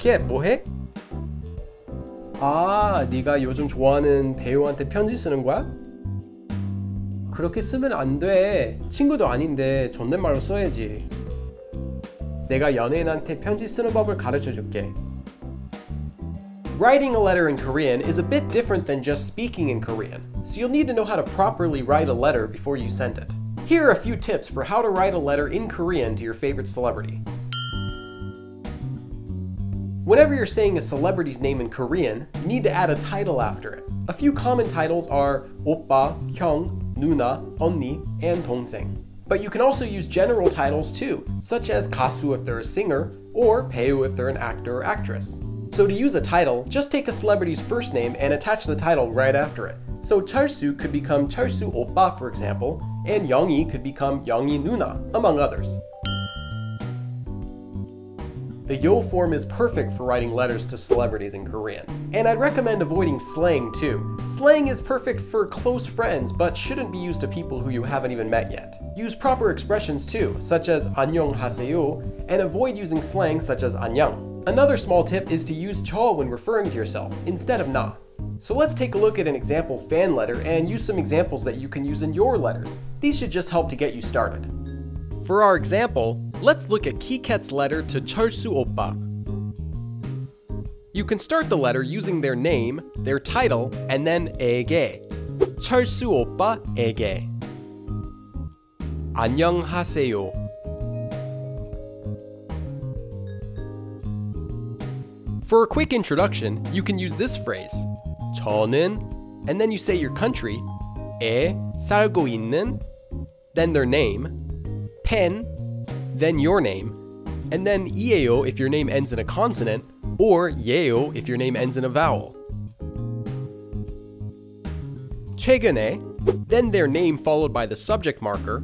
어떻게 뭐해? 아, 네가 요즘 좋아하는 배우한테 편지 쓰는 거야? 그렇게 쓰면 안 돼. 친구도 아닌데 존댓말로 써야지. 내가 연예인한테 편지 쓰는 법을 가르쳐 줄게. Writing a letter in Korean is a bit different than just speaking in Korean, so you'll need to know how to properly write a letter before you send it. Here are a few tips for how to write a letter in Korean to your favorite celebrity. Whenever you're saying a celebrity's name in Korean, you need to add a title after it. A few common titles are oppa, hyung, nuna, onni, and dongseng. But you can also use general titles too, such as kasu if they're a singer, or peo if they're an actor or actress. So to use a title, just take a celebrity's first name and attach the title right after it. So Charsu could become Charsu oppa for example, and Youngi could become Youngi nuna, among others. The yo form is perfect for writing letters to celebrities in Korean. And I'd recommend avoiding slang too. Slang is perfect for close friends, but shouldn't be used to people who you haven't even met yet. Use proper expressions too, such as 안녕하세요, and avoid using slang such as 안녕. Another small tip is to use 저 when referring to yourself, instead of na. So let's take a look at an example fan letter and use some examples that you can use in your letters. These should just help to get you started. For our example, let's look at Kiket's letter to Charsu Oppa. You can start the letter using their name, their title, and then 에게. 철수 오빠에게. 안녕하세요. For a quick introduction, you can use this phrase. 저는, and then you say your country, 에 살고 있는, then their name, pen, then your name, and then ieo if your name ends in a consonant, or yeo if your name ends in a vowel. 최근에, then their name followed by the subject marker,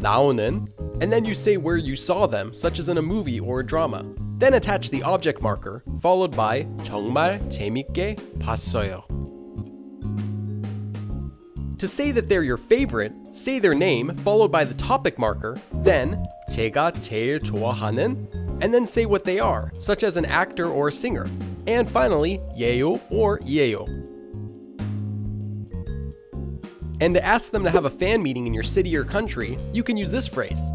나오는, and then you say where you saw them, such as in a movie or a drama. Then attach the object marker, followed by 정말 재밌게 봤어요. To say that they're your favorite, say their name followed by the topic marker, then 제가 제일 좋아하는, and then say what they are, such as an actor or a singer. And finally, 예요 or 예요. And to ask them to have a fan meeting in your city or country, you can use this phrase.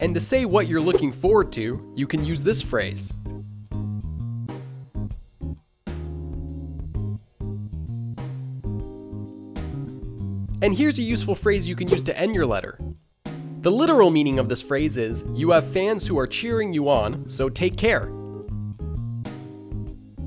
And to say what you're looking forward to, you can use this phrase. And here's a useful phrase you can use to end your letter. The literal meaning of this phrase is, you have fans who are cheering you on, so take care.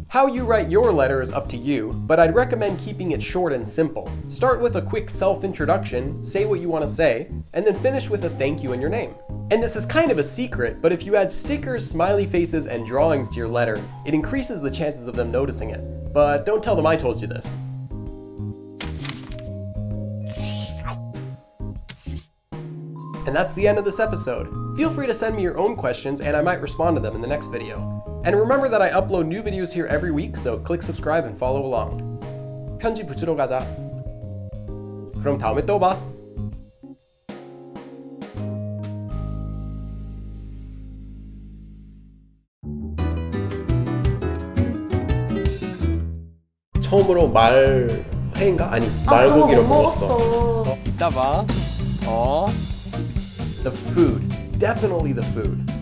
How you write your letter is up to you, but I'd recommend keeping it short and simple. Start with a quick self-introduction, say what you want to say, and then finish with a thank you and your name. And this is kind of a secret, but if you add stickers, smiley faces, and drawings to your letter, it increases the chances of them noticing it. But don't tell them I told you this. And that's the end of this episode. Feel free to send me your own questions and I might respond to them in the next video. And remember that I upload new videos here every week, so click subscribe and follow along. 편지 붙이러 가자. 그럼 다음에 또 봐. 처음으로 말 회인가? 아니 말고기를 먹었어. 어, 이따 봐. 어. The food. Definitely the food.